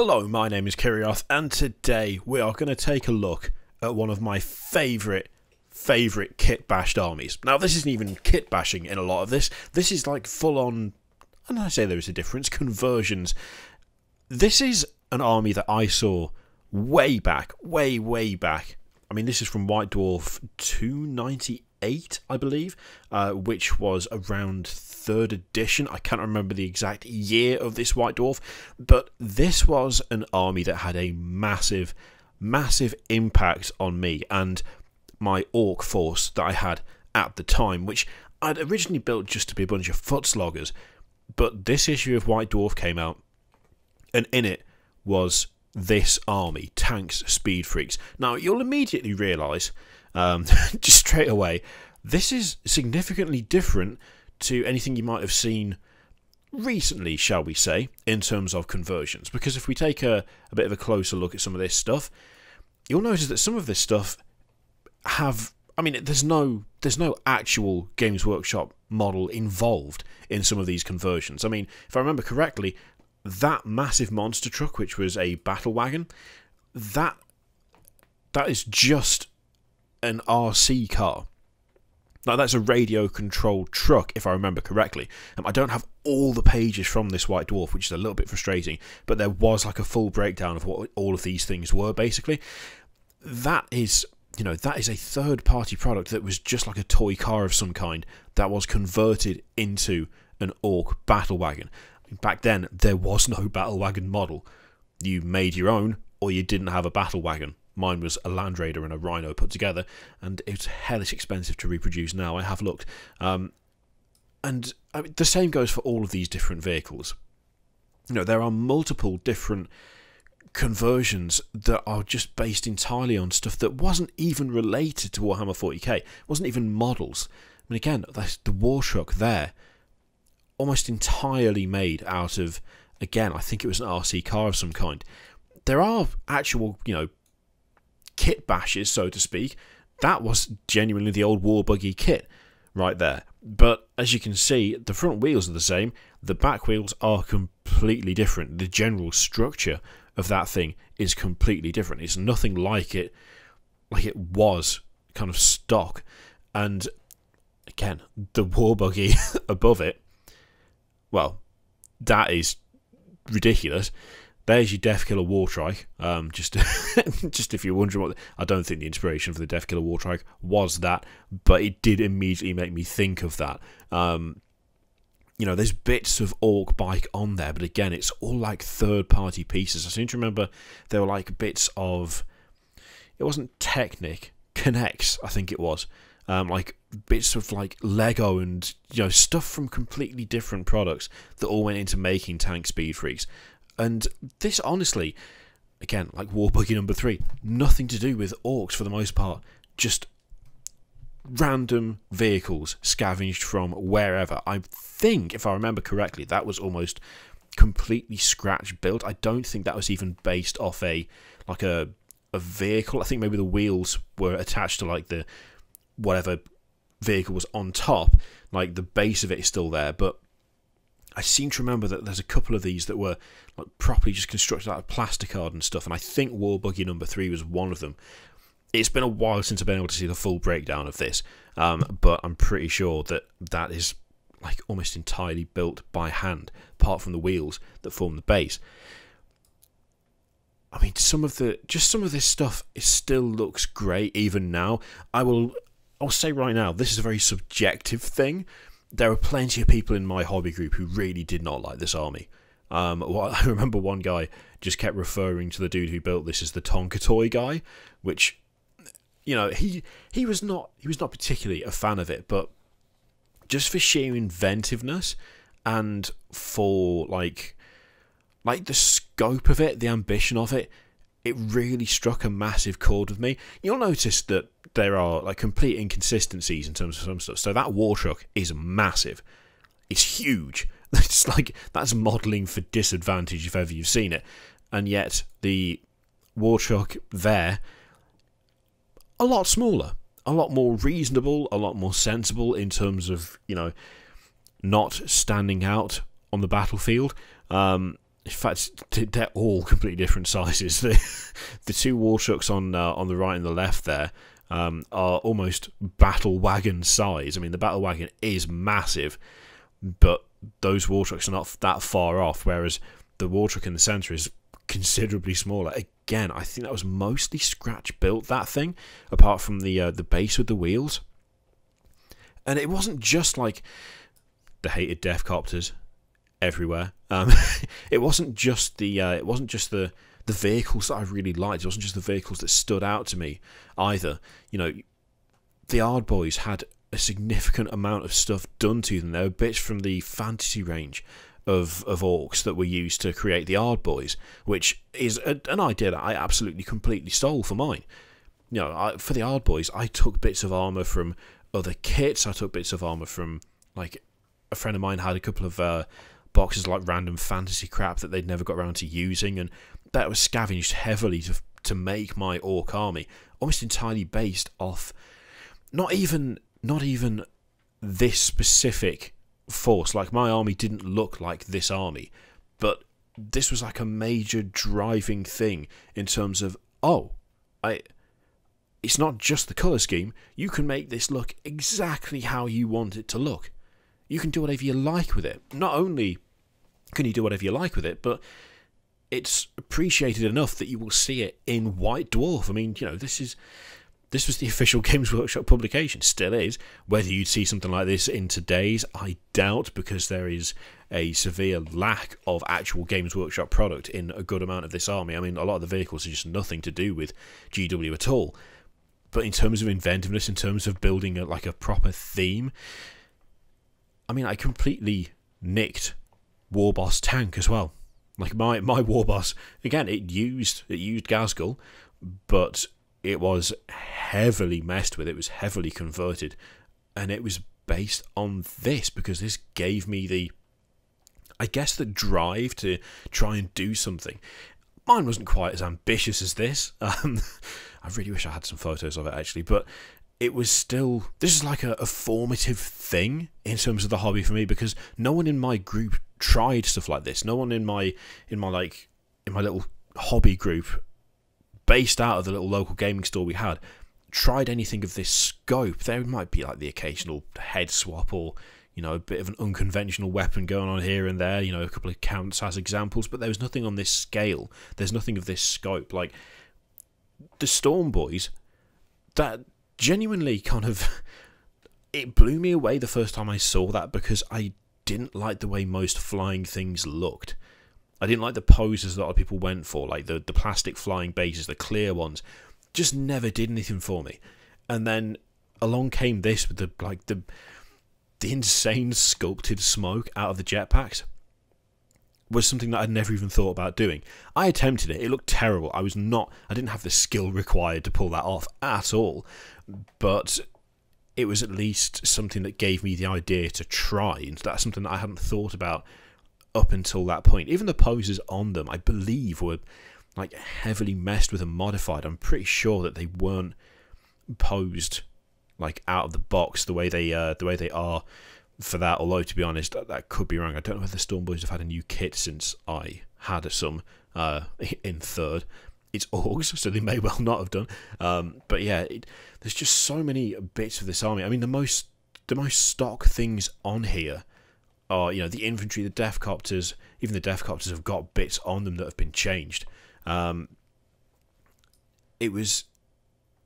Hello, my name is Kirioth, and today we are going to take a look at one of my favourite, favourite kit bashed armies. Now, this isn't even kit bashing in a lot of this. This is like full on, and I say there is a difference, conversions. This is an army that I saw way back, way, way back. I mean, this is from White Dwarf 298, I believe, uh, which was around third edition. I can't remember the exact year of this White Dwarf, but this was an army that had a massive, massive impact on me and my Ork force that I had at the time, which I'd originally built just to be a bunch of foot sloggers. But this issue of White Dwarf came out, and in it was this army, tanks, Speed Freeks. Now, you'll immediately realise, um, just straight away, this is significantly different to anything you might have seen recently, shall we say, in terms of conversions. Because if we take a, a bit of a closer look at some of this stuff, you'll notice that some of this stuff have I mean there's no there's no actual Games Workshop model involved in some of these conversions. I mean, if I remember correctly, that massive monster truck which was a battle wagon, that that is just an RC car. Now that's a radio controlled truck, if I remember correctly. Um, I don't have all the pages from this White Dwarf, which is a little bit frustrating, but there was like a full breakdown of what all of these things were, basically. That is, you know, that is a third party product that was just like a toy car of some kind that was converted into an Ork battle wagon. Back then, there was no battle wagon model. You made your own, or you didn't have a battle wagon. Mine was a Land Raider and a Rhino put together, and it's hellish expensive to reproduce now. I have looked. Um, and I mean, the same goes for all of these different vehicles. You know, there are multiple different conversions that are just based entirely on stuff that wasn't even related to Warhammer 40k, wasn't even models. I mean, again, the war truck there, almost entirely made out of, again, I think it was an RC car of some kind. There are actual, you know, kit bashes, so to speak, that was genuinely the old war buggy kit right there. But as you can see, the front wheels are the same, the back wheels are completely different. The general structure of that thing is completely different. It's nothing like it like it was kind of stock. And again, the war buggy above it, well, that is ridiculous. There's your Deffkilla Wartrike. Um, just, just if you're wondering what, I don't think the inspiration for the Deffkilla Wartrike was that, but it did immediately make me think of that. Um, you know, there's bits of Ork Bike on there, but again, it's all like third-party pieces. I seem to remember there were like bits of, it wasn't Technic, K'Nex, I think it was. Um, like bits of like Lego and you know stuff from completely different products that all went into making Tank Speed Freeks. And this, honestly, again, like War Buggy number three, nothing to do with orks for the most part. Just random vehicles scavenged from wherever. I think, if I remember correctly, that was almost completely scratch built. I don't think that was even based off a like a a vehicle. I think maybe the wheels were attached to like the whatever vehicle was on top. Like the base of it is still there, but I seem to remember that there's a couple of these that were like properly just constructed out of plasticard and stuff, and I think War Buggy number three was one of them. It's been a while since I've been able to see the full breakdown of this, um, but I'm pretty sure that that is like almost entirely built by hand, apart from the wheels that form the base. I mean, some of the just some of this stuff it still looks great even now. I will I'll say right now, this is a very subjective thing there are plenty of people in my hobby group who really did not like this army. Um, well, I remember one guy just kept referring to the dude who built this as the Tonka toy guy, which you know he he was not he was not particularly a fan of it, but just for sheer inventiveness and for like like the scope of it, the ambition of it, it really struck a massive chord with me. You'll notice that there are like complete inconsistencies in terms of some stuff. So that war truck is massive. It's huge. It's like that's modelling for disadvantage if ever you've seen it. And yet the war truck there a lot smaller, a lot more reasonable, a lot more sensible in terms of, you know, not standing out on the battlefield. Um, in fact, they're all completely different sizes. The the two war trucks on uh, on the right and the left there um, are almost battle wagon size. I mean, the battle wagon is massive, but those war trucks are not that far off. Whereas the war truck in the centre is considerably smaller. Again, I think that was mostly scratch built. That thing, apart from the uh, the base with the wheels, and it wasn't just like the hated death copters everywhere. Um, it wasn't just the uh, it wasn't just the the vehicles that I really liked. It wasn't just the vehicles that stood out to me either. You know, the Ardboys had a significant amount of stuff done to them. There were bits from the fantasy range of of orcs that were used to create the Ardboys, which is a, an idea that I absolutely completely stole for mine. You know, I, for the Ardboys, I took bits of armor from other kits. I took bits of armor from like a friend of mine had a couple of uh, boxes like random fantasy crap that they'd never got around to using, and that was scavenged heavily to to make my ork army, almost entirely based off not even not even this specific force. Like my army didn't look like this army, but this was like a major driving thing in terms of oh, I. It's not just the color scheme. You can make this look exactly how you want it to look. You can do whatever you like with it. Not only can you do whatever you like with it, but it's appreciated enough that you will see it in White Dwarf. I mean, you know, this is this was the official Games Workshop publication, still is. Whether you'd see something like this in today's, I doubt, because there is a severe lack of actual Games Workshop product in a good amount of this army. I mean, a lot of the vehicles are just nothing to do with GW at all. But in terms of inventiveness, in terms of building a, like a proper theme, I mean, I completely nicked Warboss tank as well. Like my my Warboss again, it used it used Ghazghkull, but it was heavily messed with. It was heavily converted, and it was based on this because this gave me the, I guess, the drive to try and do something. Mine wasn't quite as ambitious as this. Um, I really wish I had some photos of it actually, but it was still this is like a, a, formative thing in terms of the hobby for me because no one in my group tried stuff like this. No one in my in my like in my little hobby group based out of the little local gaming store we had tried anything of this scope. There might be like the occasional head swap or you know a bit of an unconventional weapon going on here and there you know a couple of counts as examples but there was nothing on this scale. There's nothing of this scope. Like the storm boys that genuinely kind of it blew me away the first time I saw that because I didn't like the way most flying things looked. I didn't like the poses that a lot of people went for, like the the plastic flying bases, the clear ones. Just never did anything for me. And then along came this with the like the the insane sculpted smoke out of the jetpacks was something that I'd never even thought about doing. I attempted it. It looked terrible. I was not I didn't have the skill required to pull that off at all but it was at least something that gave me the idea to try, and that's something that I hadn't thought about up until that point. Even the poses on them, I believe, were like heavily messed with and modified. I'm pretty sure that they weren't posed like out of the box the way they uh, the way they are for that. Although to be honest, that, that could be wrong. I don't know whether the Storm Boys have had a new kit since I had some uh, in third it's orks, so they may well not have done. Um, but yeah, it, there's just so many bits of this army. I mean, the most the most stock things on here are you know the infantry, the death copters. Even the death copters have got bits on them that have been changed. Um, it was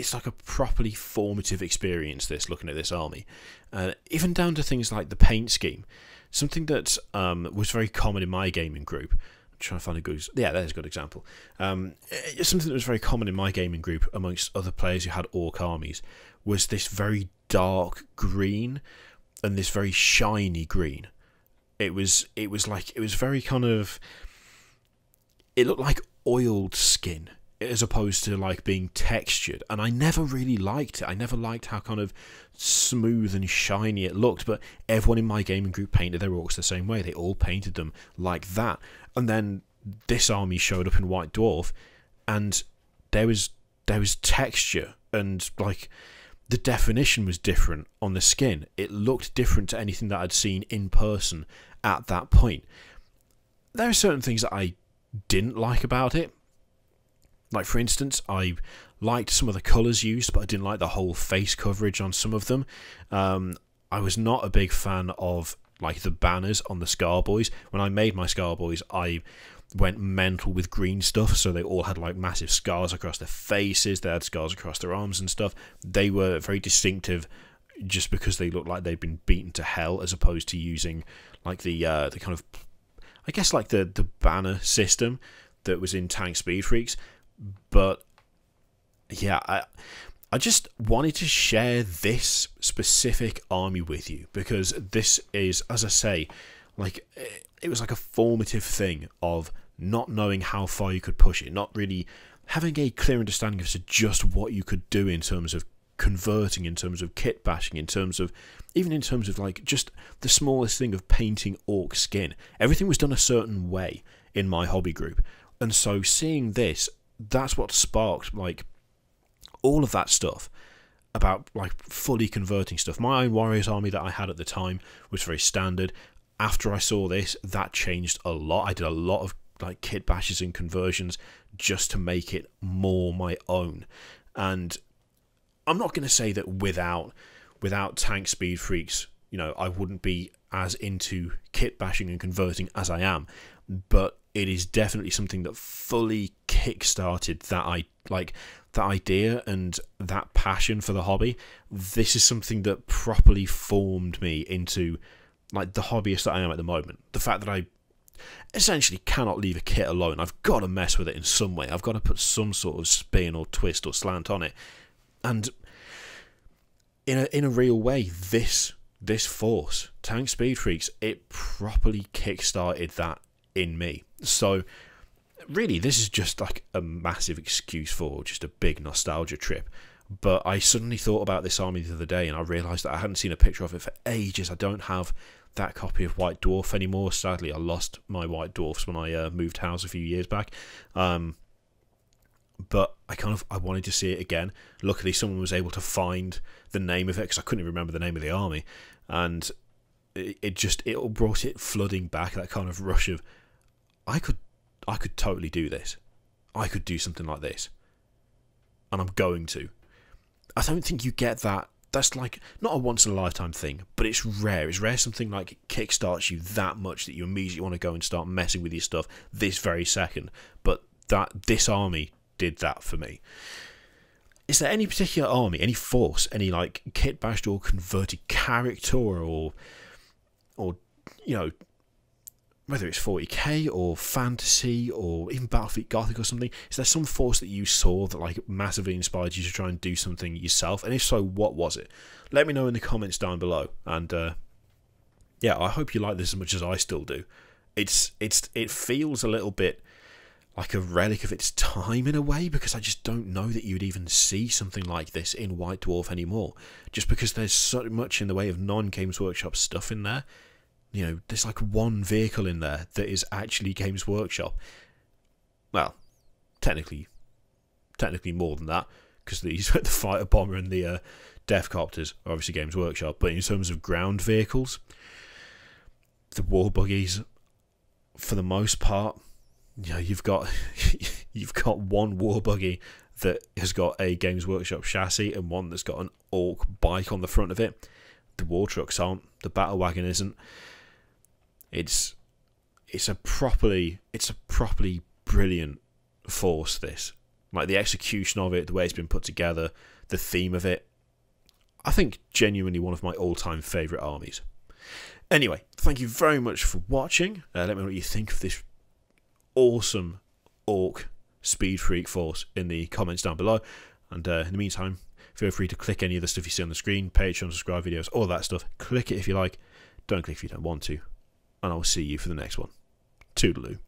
it's like a properly formative experience. This looking at this army, uh, even down to things like the paint scheme, something that um, was very common in my gaming group trying to find a good yeah there's a good example. Um, it's something that was very common in my gaming group amongst other players who had ork armies was this very dark green and this very shiny green. It was it was like it was very kind of it looked like oiled skin as opposed to like being textured and I never really liked it. I never liked how kind of smooth and shiny it looked, but everyone in my gaming group painted their orks the same way. They all painted them like that. And then this army showed up in White Dwarf and there was there was texture and like the definition was different on the skin. It looked different to anything that I'd seen in person at that point. there are certain things that I didn't like about it. Like, for instance, I liked some of the colours used, but I didn't like the whole face coverage on some of them. Um, I was not a big fan of like the banners on the Scar Boys. When I made my Scar Boys, I went mental with green stuff, so they all had like massive scars across their faces, they had scars across their arms and stuff. They were very distinctive just because they looked like they'd been beaten to hell as opposed to using like the uh, the kind of I guess like the the banner system that was in Tank Speed Freeks but yeah, I I just wanted to share this specific army with you because this is, as I say, like it was like a formative thing of not knowing how far you could push it, not really having a clear understanding as to just what you could do in terms of converting, in terms of kit bashing, in terms of even in terms of like just the smallest thing of painting ork skin. Everything was done a certain way in my hobby group. And so seeing this that's what sparked like all of that stuff about like fully converting stuff. My own Warriors army that I had at the time was very standard. After I saw this, that changed a lot. I did a lot of like kit bashes and conversions just to make it more my own. And I'm not going to say that without without tank Speed Freeks, you know, I wouldn't be as into kit bashing and converting as I am, but it is definitely something that fully kick-started that I like that idea and that passion for the hobby. This is something that properly formed me into like the hobbyist that I am at the moment. The fact that I essentially cannot leave a kit alone. I've got to mess with it in some way. I've got to put some sort of spin or twist or slant on it. And in a in a real way, this this force, Tank Speed Freeks, it properly kick-started that in me. So really, this is just like a massive excuse for just a big nostalgia trip. But I suddenly thought about this army the other day and I realised that I hadn't seen a picture of it for ages. I don't have that copy of White Dwarf anymore. Sadly, I lost my White Dwarfs when I uh, moved house a few years back. Um, but I kind of I wanted to see it again. Luckily, someone was able to find the name of it because I couldn't remember the name of the army, and it, it just it all brought it flooding back that kind of rush of I could I could totally do this. I could do something like this. And I'm going to. I don't think you get that. That's like not a once in a lifetime thing, but it's rare. It's rare something like kickstarts you that much that you immediately want to go and start messing with your stuff this very second. But that this army did that for me. Is there any particular army, any force, any like kit bashed or converted character or or you know whether it's 40k or fantasy or even Battlefleet Gothic or something, is there some force that you saw that like massively inspired you to try and do something yourself? And if so, what was it? Let me know in the comments down below. And uh, yeah, I hope you like this as much as I still do. It's it's it feels a little bit like a relic of its time in a way because I just don't know that you'd even see something like this in White Dwarf anymore. Just because there's so much in the way of non Games Workshop stuff in there you know, there's like one vehicle in there that is actually Games Workshop. Well, technically, technically more than that, because the the fighter bomber and the uh, Deffcopters are obviously Games Workshop. But in terms of ground vehicles, the war buggies, for the most part, you know, you've got you've got one war buggy that has got a Games Workshop chassis and one that's got an Ork bike on the front of it. The war trucks aren't. The battle wagon isn't. It's it's a properly it's a properly brilliant force. This like the execution of it, the way it's been put together, the theme of it. I think genuinely one of my all-time favorite armies. Anyway, thank you very much for watching. Uh, let me know what you think of this awesome ork speed freak force in the comments down below. And uh, in the meantime, feel free to click any of the stuff you see on the screen, Patreon, subscribe videos, all that stuff. Click it if you like. Don't click if you don't want to and I'll see you for the next one. Toodaloo.